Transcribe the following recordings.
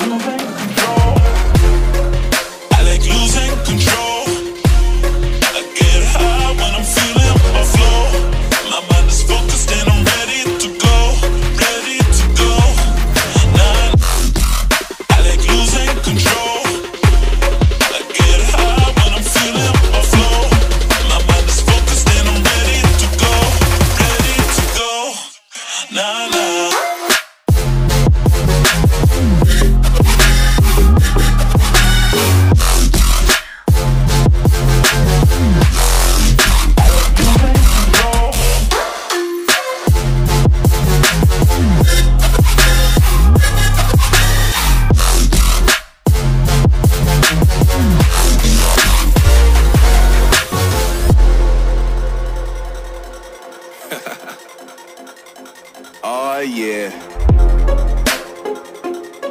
I'm a Oh yeah.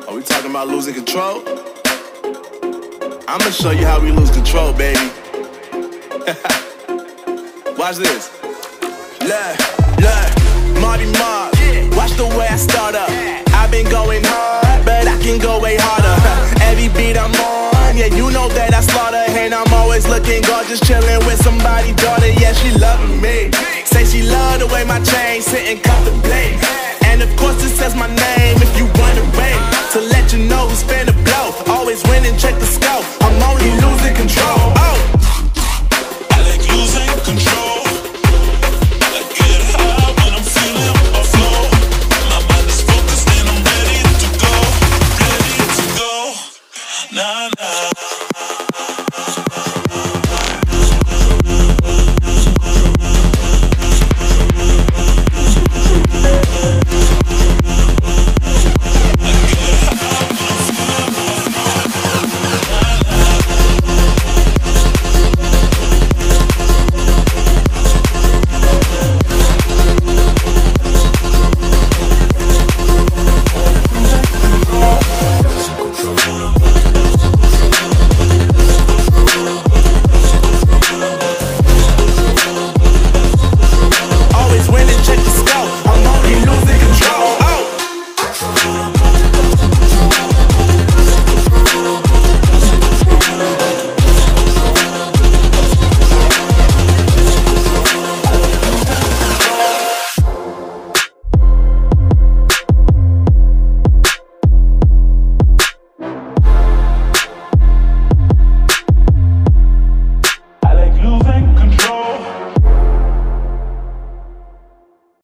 Are we talking about losing control? I'ma show you how we lose control, baby. Watch this. Look, look, Marty Mark. Watch the way I start up. I've been going hard, but I can go way harder. Every beat I'm on, yeah, you know that I slaughter. And I'm always looking gorgeous, chilling with somebody's daughter. Yeah, she loving me. Say she love the way my chain sitting comfortably. My name if you wondering. To let you know who's finna blow. Always winning, check the